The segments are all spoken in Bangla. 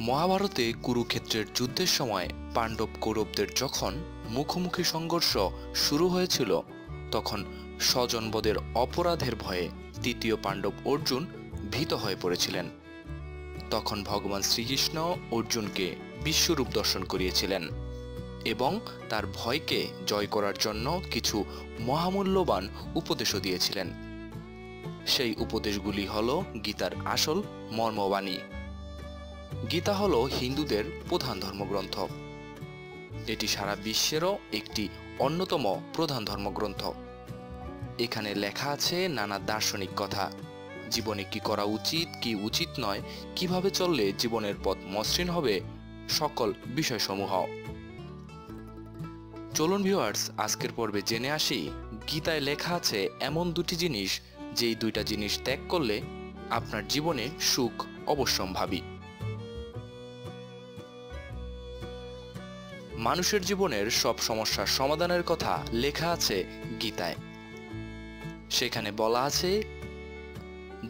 মহাভারতে কুরুক্ষেত্রের যুদ্ধের সময় পাণ্ডব কৌরবদের যখন মুখোমুখি সংঘর্ষ শুরু হয়েছিল, তখন স্বজনবদের অপরাধের ভয়ে তৃতীয় পাণ্ডব অর্জুন ভীত হয়ে পড়েছিলেন। তখন ভগবান শ্রীকৃষ্ণ অর্জুনকে বিশ্বরূপ দর্শন করিয়েছিলেন এবং তার ভয়কে জয় করার জন্য কিছু মহামূল্যবান উপদেশও দিয়েছিলেন। সেই উপদেশগুলি হল গীতার আসল মর্মবাণী। গীতা হল হিন্দুদের প্রধান ধর্মগ্রন্থ। এটি সারা বিশ্বেরও একটি অন্যতম প্রধান ধর্মগ্রন্থ। এখানে লেখা আছে নানা দার্শনিক কথা। জীবনে কি করা উচিত, কি উচিত নয়, কীভাবে চললে জীবনের পথ মসৃণ হবে, সকল বিষয়সমূহ। চলুন ভিউয়ার্স আজকের পর্বে জেনে আসি, গীতায় লেখা আছে এমন দুটি জিনিস, যেই দুইটা জিনিস ত্যাগ করলে আপনার জীবনে সুখ অবশ্যম্ভাবী। মানুষের জীবনের সব সমস্যার সমাধানের কথা লেখা আছে গীতায়। সেখানে বলা আছে,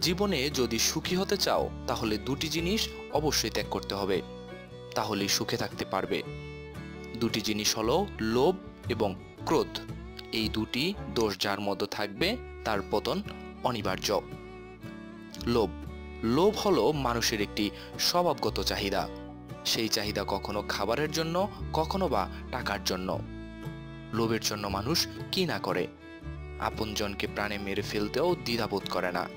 জীবনে যদি সুখী হতে চাও, তাহলে দুটি জিনিস অবশ্যই ত্যাগ করতে হবে, তাহলেই সুখে থাকতে পারবে। দুটি জিনিস হলো লোভ এবং ক্রোধ। এই দুটি দোষ যার মধ্যে থাকবে, তার পতন অনিবার্য। লোভ। লোভ হলো মানুষের একটি স্বভাবগত চাহিদা। সেই চাহিদা কখনো খাবারের জন্য, কখনো বা টাকার জন্য। লোভের জন্য মানুষ কি না করে? আপনজনকে প্রাণে মেরে ফেলতেও দ্বিধাবোধ করে না।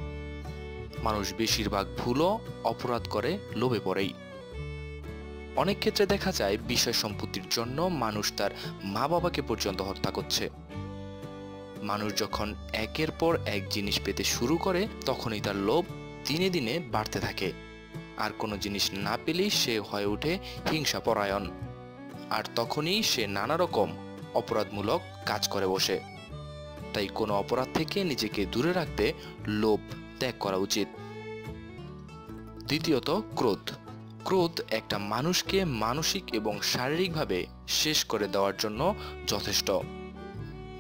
মানুষ বেশিরভাগ ভুলও অপরাধ করে লোভে পড়েই। অনেক ক্ষেত্রে দেখা যায়, বিষয় সম্পত্তির জন্য মানুষ তার মা বাবাকে পর্যন্ত হত্যা করছে। মানুষ যখন একের পর এক জিনিস পেতে শুরু করে, তখনই তার লোভ দিনে দিনে বাড়তে থাকে। আর কোনো জিনিস না পেলেই সে হয়ে ওঠে হিংসা পরায়ণ আর তখনই সে নানা রকম অপরাধমূলক কাজ করে বসে। তাই কোনো অপরাধ থেকে নিজেকে দূরে রাখতে লোভ ত্যাগ করা উচিত। দ্বিতীয়ত, ক্রোধ। ক্রোধ একটা মানুষকে মানসিক এবং শারীরিকভাবে শেষ করে দেওয়ার জন্য যথেষ্ট।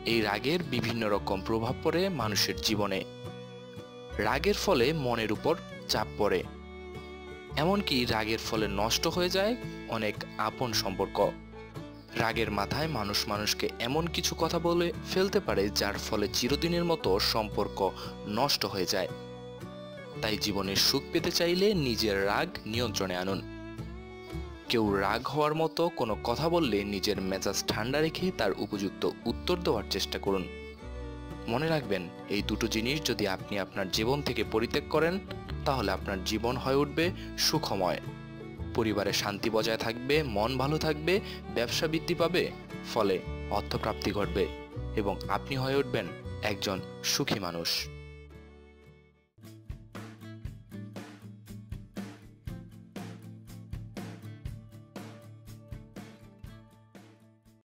এই রাগের বিভিন্ন রকম প্রভাব পড়ে মানুষের জীবনে। রাগের ফলে মনের উপর চাপ পড়ে। এমনকি রাগের ফলে নষ্ট হয়ে যায় অনেক আপন সম্পর্ক। রাগের মাথায় মানুষ মানুষকে এমন কিছু কথা বলে ফেলতে পারে যার ফলে চিরদিনের মতো সম্পর্ক নষ্ট হয়ে যায়। তাই জীবনের সুখ পেতে চাইলে নিজের রাগ নিয়ন্ত্রণে আনুন। কেউ রাগ হওয়ার মতো কোনো কথা বললে নিজের মেজাজ ঠান্ডা রেখে তার উপযুক্ত উত্তর দেওয়ার চেষ্টা করুন। মনে রাখবেন, এই দুটো জিনিস যদি আপনি আপনার জীবন থেকে পরিত্যাগ করেন, তাহলে আপনার জীবন হয়ে উঠবে সুখময়। পরিবারে শান্তি বজায় থাকবে, মন ভালো থাকবে, ব্যবসা বৃদ্ধি পাবে, ফলে অর্থপ্রাপ্তি ঘটবে এবং আপনি হয়ে উঠবেন একজন সুখী মানুষ।